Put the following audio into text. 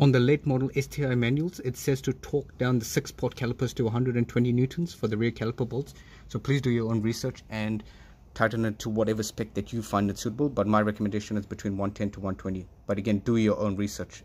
On the late model STI manuals, it says to torque down the six pot calipers to 120 newtons for the rear caliper bolts. So please do your own research and tighten it to whatever spec that you find it suitable. But my recommendation is between 110 to 120. But again, do your own research.